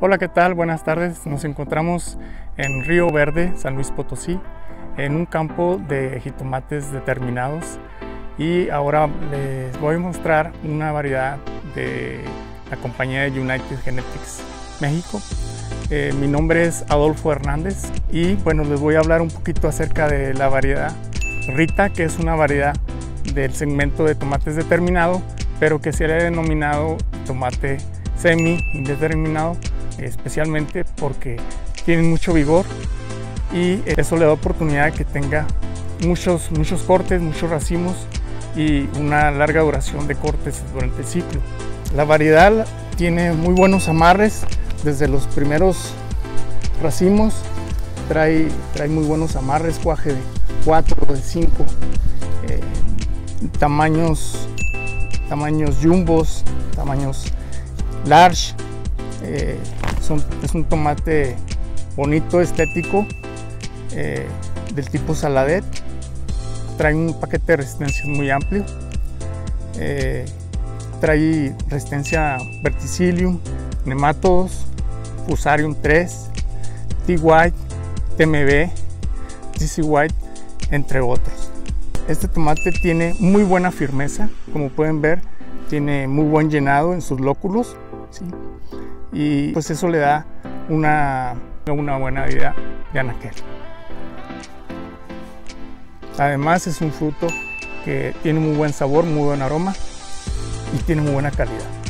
Hola, ¿qué tal? Buenas tardes. Nos encontramos en Río Verde, San Luis Potosí, en un campo de jitomates determinados y ahora les voy a mostrar una variedad de la compañía de United Genetics México. Eh, mi nombre es Adolfo Hernández y bueno, les voy a hablar un poquito acerca de la variedad Rita, que es una variedad del segmento de tomates determinado, pero que se le ha denominado tomate semi indeterminado, especialmente porque tienen mucho vigor y eso le da oportunidad de que tenga muchos, muchos cortes, muchos racimos y una larga duración de cortes durante el ciclo. La variedad tiene muy buenos amarres desde los primeros racimos, trae, trae muy buenos amarres, cuaje de 4, de 5, eh, tamaños, tamaños jumbos, tamaños large, eh, es un tomate bonito, estético, eh, del tipo saladet. Trae un paquete de resistencias muy amplio. Eh, trae resistencia verticillium, nematodos, fusarium 3, T-White, TMB, GC White, entre otros. Este tomate tiene muy buena firmeza, como pueden ver, tiene muy buen llenado en sus lóculos y pues eso le da una, una buena vida de anaquel. Además es un fruto que tiene muy buen sabor, muy buen aroma y tiene muy buena calidad.